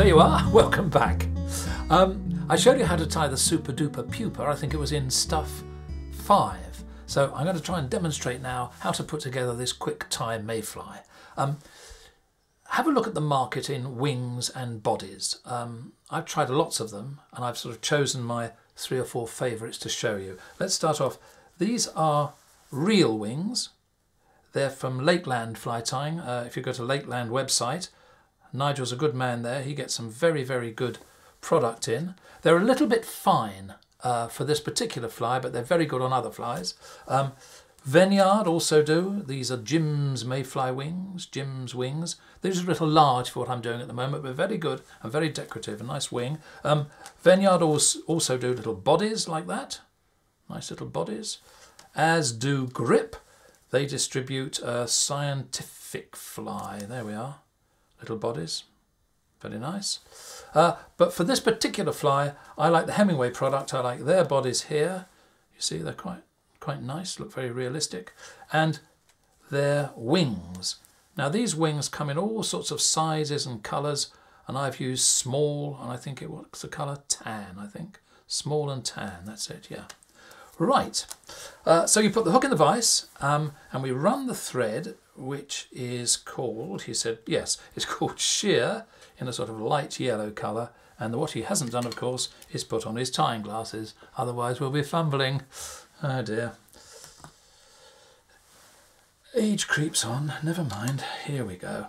There you are, welcome back. Um, I showed you how to tie the super duper pupa, I think it was in stuff 5. So I'm going to try and demonstrate now how to put together this quick tie mayfly. Um, have a look at the market in wings and bodies. Um, I've tried lots of them and I've sort of chosen my three or four favourites to show you. Let's start off. These are real wings. They're from Lakeland Fly Tying. Uh, if you go to Lakeland website, Nigel's a good man there. He gets some very, very good product in. They're a little bit fine uh, for this particular fly, but they're very good on other flies. Um, Veniard also do. These are Jim's Mayfly wings, Jim's wings. These are a little large for what I'm doing at the moment, but very good and very decorative, a nice wing. Um, Veniard also do little bodies like that, nice little bodies, as do Grip. They distribute a scientific fly. There we are, little bodies, very nice. Uh, but for this particular fly, I like the Hemingway product. I like their bodies here. You see, they're quite quite nice, look very realistic. And their wings. Now these wings come in all sorts of sizes and colours and I've used small and I think it what's the colour? Tan, I think. Small and tan, that's it, yeah. Right, uh, so you put the hook in the vise um, and we run the thread which is called, he said, yes, it's called sheer in a sort of light yellow colour and what he hasn't done, of course, is put on his tying glasses, otherwise we'll be fumbling. Oh dear. Age creeps on. Never mind. Here we go.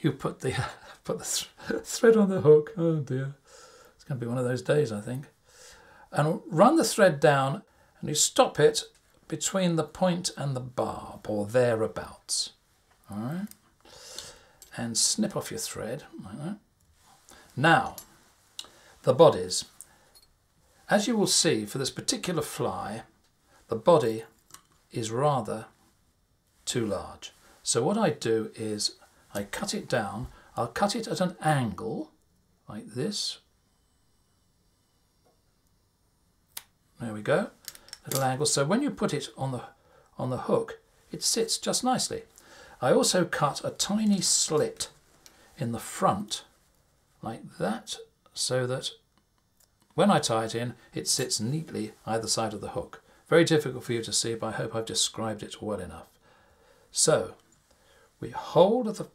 You put the put the th thread on the hook. Oh dear. It's going to be one of those days, I think. And run the thread down and you stop it between the point and the barb or thereabouts. All right. And snip off your thread like that. Now, the bodies. As you will see for this particular fly, the body is rather too large. So what I do is I cut it down. I'll cut it at an angle like this. There we go, little angle. So when you put it on the on the hook, it sits just nicely. I also cut a tiny slit in the front like that so that when I tie it in, it sits neatly either side of the hook. Very difficult for you to see, but I hope I've described it well enough. So, we hold the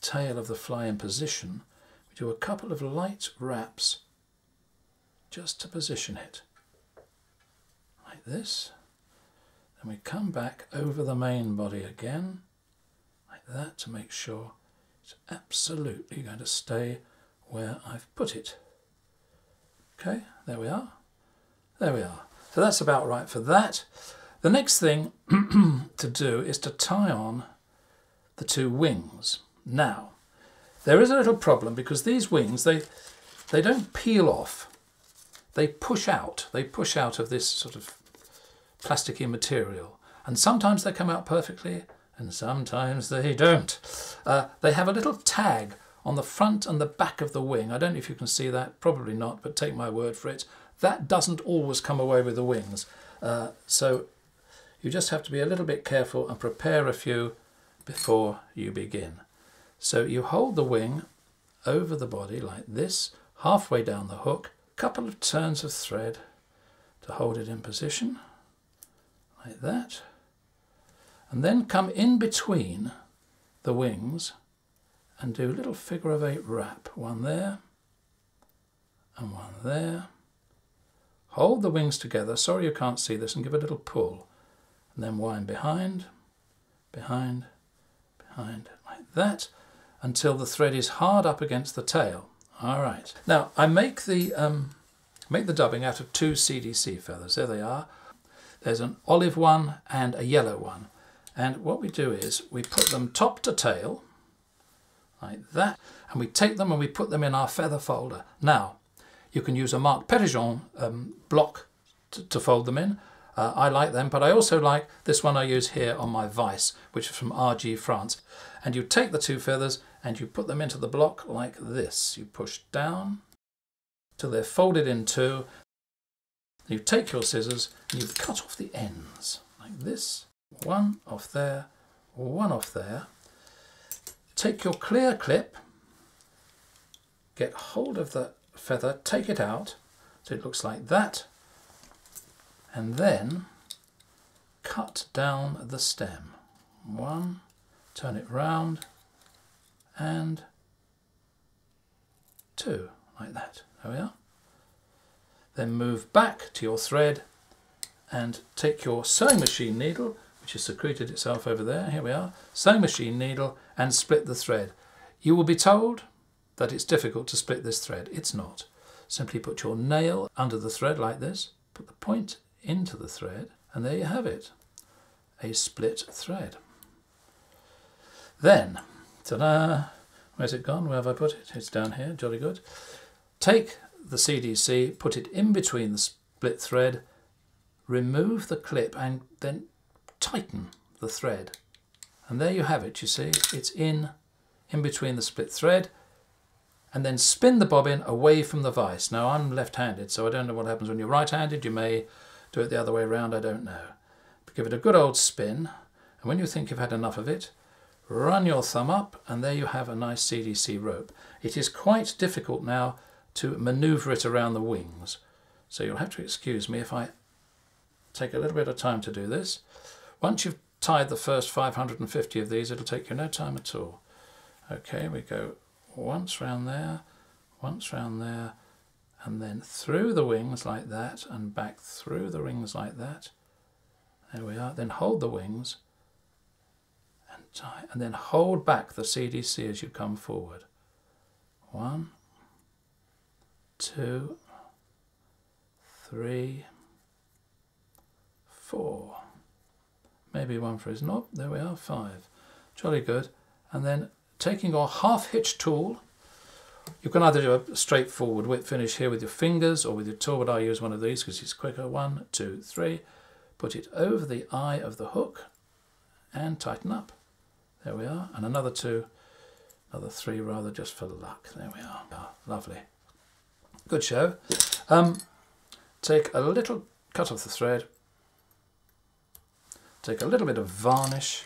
tail of the fly in position. We do a couple of light wraps just to position it. Like this. Then we come back over the main body again, like that, to make sure it's absolutely going to stay where I've put it. Okay, there we are. There we are. So that's about right for that. The next thing to do is to tie on the two wings. Now, there is a little problem because these wings, they, they don't peel off. They push out. They push out of this sort of plasticky material. And sometimes they come out perfectly and sometimes they don't. Uh, they have a little tag on the front and the back of the wing. I don't know if you can see that, probably not, but take my word for it that doesn't always come away with the wings. Uh, so you just have to be a little bit careful and prepare a few before you begin. So you hold the wing over the body like this, halfway down the hook, couple of turns of thread to hold it in position, like that, and then come in between the wings and do a little figure of eight wrap, one there and one there, Hold the wings together, sorry you can't see this, and give a little pull. And then wind behind, behind, behind, like that, until the thread is hard up against the tail. All right. Now, I make the, um, make the dubbing out of two CDC feathers. There they are. There's an olive one and a yellow one. And what we do is we put them top to tail, like that, and we take them and we put them in our feather folder. Now, you can use a Marc Petitjean um, block to, to, fold them in. Uh, I like them, but I also like this one I use here on my vise, which is from RG France. And you take the two feathers and you put them into the block like this. You push down till they're folded in two. You take your scissors and you cut off the ends like this. One off there, one off there. Take your clear clip get hold of the feather, take it out, so it looks like that, and then cut down the stem. One, turn it round, and two, like that. There we are. Then move back to your thread and take your sewing machine needle, which has secreted itself over there, here we are, sewing machine needle, and split the thread. You will be told that it's difficult to split this thread. It's not. Simply put your nail under the thread like this, put the point into the thread, and there you have it, a split thread. Then, ta-da, where's it gone? Where have I put it? It's down here, jolly good. Take the CDC, put it in between the split thread, remove the clip and then tighten the thread. And there you have it, you see, it's in, in between the split thread and then spin the bobbin away from the vise. Now I'm left-handed, so I don't know what happens when you're right-handed. You may do it the other way around, I don't know. But give it a good old spin, and when you think you've had enough of it, run your thumb up, and there you have a nice CDC rope. It is quite difficult now to maneuver it around the wings. So you'll have to excuse me if I take a little bit of time to do this. Once you've tied the first 550 of these, it'll take you no time at all. Okay, we go once round there, once round there, and then through the wings like that, and back through the rings like that. There we are. Then hold the wings and tie, and then hold back the CDC as you come forward. One, two, three, four. Maybe one for his knob. There we are, five. Jolly good. And then taking your half hitch tool, you can either do a straightforward whip finish here with your fingers or with your tool, but I use one of these because it's quicker. One, two, three. Put it over the eye of the hook and tighten up. There we are. And another two, another three rather just for luck. There we are. Oh, lovely. Good show. Um, take a little cut off the thread. Take a little bit of varnish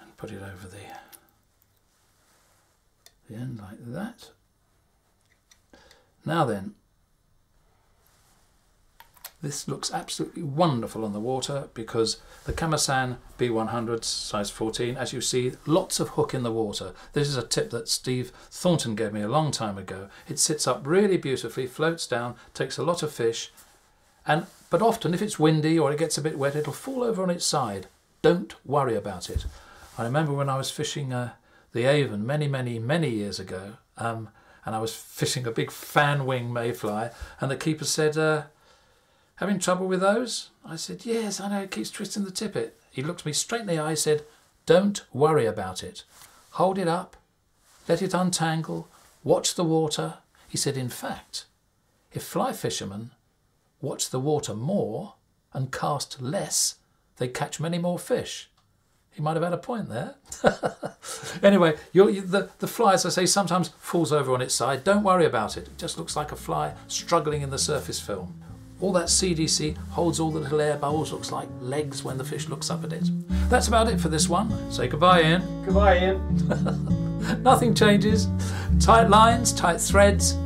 and put it over the the end like that. Now then, this looks absolutely wonderful on the water because the Kamasan B100 size 14, as you see, lots of hook in the water. This is a tip that Steve Thornton gave me a long time ago. It sits up really beautifully, floats down, takes a lot of fish, and but often if it's windy or it gets a bit wet, it'll fall over on its side. Don't worry about it. I remember when I was fishing uh, the Avon many, many, many years ago, um, and I was fishing a big fan wing mayfly, and the keeper said, uh, having trouble with those? I said, yes, I know, it keeps twisting the tippet. He looked me straight in the eye, said, don't worry about it. Hold it up, let it untangle, watch the water. He said, in fact, if fly fishermen watch the water more and cast less, they catch many more fish. He might have had a point there. anyway, you, the, the fly, as I say, sometimes falls over on its side. Don't worry about it. It just looks like a fly struggling in the surface film. All that CDC holds all the little air bubbles, looks like legs when the fish looks up at it. That's about it for this one. Say goodbye, Ian. Goodbye, Ian. Nothing changes. Tight lines, tight threads.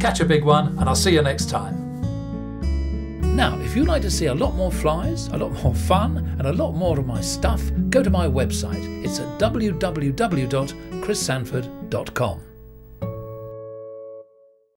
Catch a big one, and I'll see you next time. Now, if you'd like to see a lot more flies, a lot more fun, and a lot more of my stuff, go to my website. It's at www.chrissandford.com.